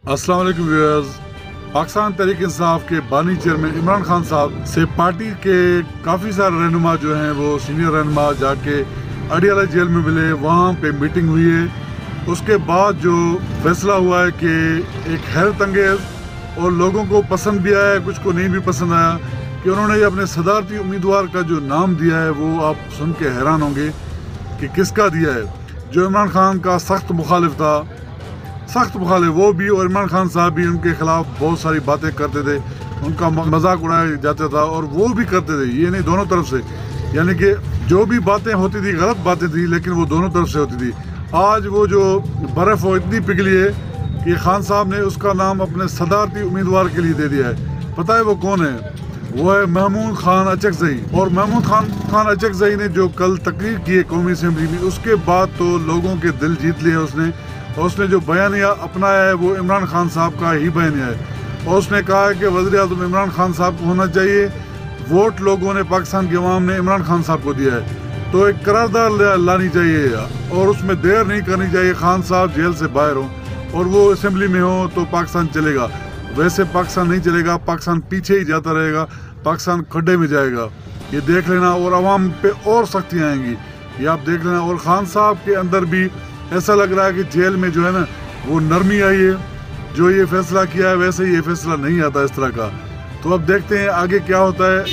अस्सलाम वालेकुम व्यूअर्स। पाकिस्तान तहरीक इंसाफ के बानी चेयरमैन इमरान खान साहब से पार्टी के काफ़ी सारे रहनुमा जो हैं, वो सीनियर रहनुमा जाके अडियाला जेल में मिले, वहाँ पे मीटिंग हुई है। उसके बाद जो फैसला हुआ है कि एक हैरत अंगेज और लोगों को पसंद भी आया, कुछ को नहीं भी पसंद आया, कि उन्होंने अपने सदारती उम्मीदवार का जो नाम दिया है, वो आप सुन के हैरान होंगे कि किसका दिया है। जो इमरान खान का सख्त मुखालिफ था सख्त मुखालिफ, वो भी और इमरान खान साहब भी उनके खिलाफ बहुत सारी बातें करते थे, उनका मज़ाक उड़ाया जाता था और वो भी करते थे, ये नहीं दोनों तरफ़ से। यानी कि जो भी बातें होती थी, गलत बातें थी, लेकिन वो दोनों तरफ़ से होती थी। आज वो जो बर्फ़ वो इतनी पिघली है कि खान साहब ने उसका नाम अपने सदारती उम्मीदवार के लिए दे दिया है। पता है वो कौन है? वो है महमूद खान अचकजई। और महमूद खान खान अचकजई ने जो कल तकरीर की है कौमी असम्बली में, उसके बाद तो लोगों के दिल जीत लिए उसने। और उसने जो बयानिया अपनाया है, वो इमरान खान साहब का ही बयानिया है। और उसने कहा है कि वजी अजम इमरान खान साहब को होना चाहिए। वोट लोगों ने पाकिस्तान के अवाम ने इमरान खान साहब को दिया है। तो एक करारदार लानी चाहिए और उसमें देर नहीं करनी चाहिए। खान साहब जेल से बाहर हो, और वो असम्बली में हो तो पाकिस्तान चलेगा। वैसे पाकिस्तान नहीं चलेगा, पाकिस्तान पीछे ही जाता रहेगा, पाकिस्तान खड्डे में जाएगा। ये देख लेना और आवाम पे और सख्तियाँ आएँगी। ये आप देख लेना और खान साहब के अंदर भी ऐसा लग रहा है कि जेल में जो है ना, वो नरमी आई है। जो ये फैसला किया है, वैसे ये फैसला नहीं आता इस तरह का। तो अब देखते हैं आगे क्या होता है।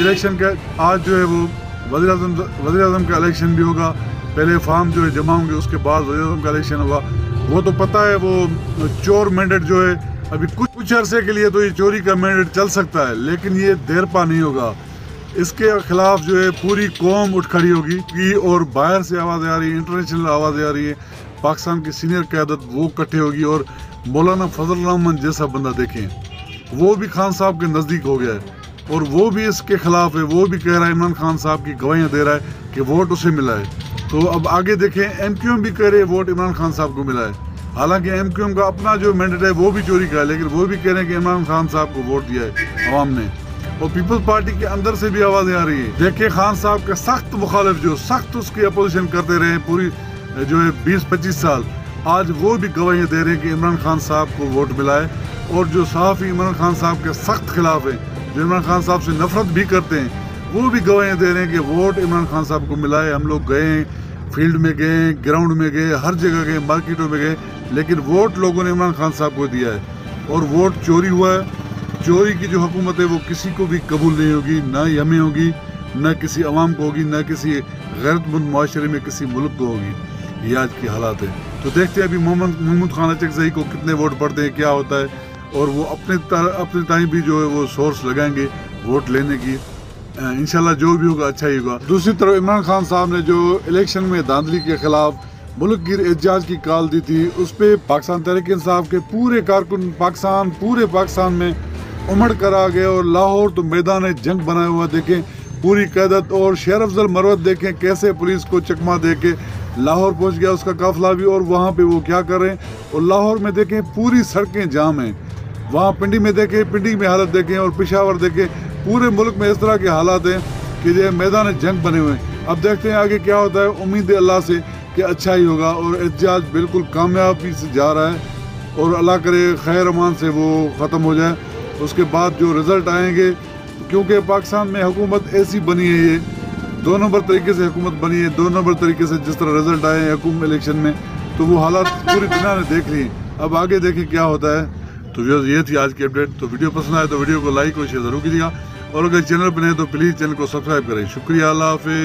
इलेक्शन का आज जो है वो वजी अजम अजम का इलेक्शन भी होगा। पहले फार्म जो है जमा होंगे, उसके बाद वजी अजम का इलेक्शन होगा। वो तो पता है वो चोर मैंडेट जो है अभी कुछ कुछ अरसे के लिए तो ये चोरी का मैंडेट चल सकता है, लेकिन ये देर पा नहीं होगा। इसके खिलाफ जो है पूरी कौम उठ खड़ी होगी। की और बाहर से आवाज़ें आ रही है इंटरनेशनल आवाज़ें आ रही है। पाकिस्तान की सीनियर क्यादत वो इकट्ठे होगी और मौलाना फजल रहमान जैसा बंदा देखें। वो भी खान साहब के नज़दीक हो गया है और वो भी इसके खिलाफ है। वो भी कह रहा है, इमरान खान साहब की गवाहियाँ दे रहा है कि वोट उसे मिला है। तो अब आगे देखें, एम क्यू एम भी कह रहे हैं, वोट इमरान खान साहब को मिला है। हालाँकि एम क्यू एम का अपना जो मैंडेट है, वो भी चोरी का है लेकिन वो भी कह रहे हैं कि इमरान खान साहब को वोट दिया है अवाम ने। और पीपल्स पार्टी के अंदर से भी आवाज़ें आ रही है। देखिए, खान साहब के सख्त मुखालिफ जो, सख्त उसकी अपोजिशन करते रहे पूरी, जो है बीस पच्चीस साल। आज वो भी गवाहियाँ दे रहे हैं कि इमरान खान साहब को वोट मिला है। और जो सहाफ़ी इमरान खान साहब के सख्त खिलाफ हैं, जो इमरान खान साहब से नफरत भी करते हैं, वो भी गवाहियाँ दे रहे हैं कि वोट इमरान खान साहब को मिला है। हम लोग गए फ़ील्ड में गए ग्राउंड में गए, हर जगह गए, मार्केटों में गए। लेकिन वोट लोगों ने इमरान खान साहब को दिया है। और वोट चोरी हुआ है। चोरी की जो हुकूमत है, वो किसी को भी कबूल नहीं होगी, ना ही हमें होगी, ना किसी अवाम को होगी, न किसी गैरतमंद माशरे में किसी मुल्क को होगी। ये आज की हालात है। तो देखते हैं अभी मोहम्मद महमूद खान अचकजई को कितने वोट पड़ते हैं, क्या होता है। और वो अपने अपने टाइम भी जो है वो सोर्स लगाएँगे वोट लेने की। इनशाला जो भी होगा अच्छा ही होगा। दूसरी तरफ़ इमरान खान साहब ने जो इलेक्शन में धांधली के खिलाफ मुल्क गिर एजाज की कॉल दी थी। उस पर पाकिस्तान तहरीक इंसाफ के पूरे कारकुन पाकिस्तान, पूरे पाकिस्तान में उमड़ कर आ गए और लाहौर तो मैदान जंग बनाया हुआ देखें, पूरी कैदत और शेर अफजल मरवत देखें, कैसे पुलिस को चकमा दे के लाहौर पहुँच गया उसका काफिला भी और वहाँ पे वो क्या कर और लाहौर में देखें, पूरी सड़कें जाम हैं। वहाँ पिंडी में देखें, पिंडी में हालत देखें और पिशावर देखें, पूरे मुल्क में इस तरह के हालात हैं कि जो मैदान जंग बने हुए हैं। अब देखते हैं आगे क्या होता है। उम्मीद है अल्लाह से कि अच्छा ही होगा और एहतजाज बिल्कुल कामयाबी से जा रहा है और अल्लाह करे खैर अमान से वो ख़त्म हो जाए। उसके बाद जो रिज़ल्ट आएँगे, क्योंकि पाकिस्तान में हुकूमत ऐसी बनी है ये दो नंबर तरीके से हुकूमत बनी है दो नंबर तरीके से जिस तरह रिज़ल्ट आए हैं इलेक्शन में तो वो हालात पूरी दुनिया ने देख ली। अब आगे देखें क्या होता है। तो ये थी आज की अपडेट। तो वीडियो पसंद आए तो वीडियो को लाइक और शेयर ज़रूर कीजिएगा। और अगर चैनल बने तो प्लीज़ चैनल को सब्सक्राइब करें। शुक्रिया, अल्लाह हाफि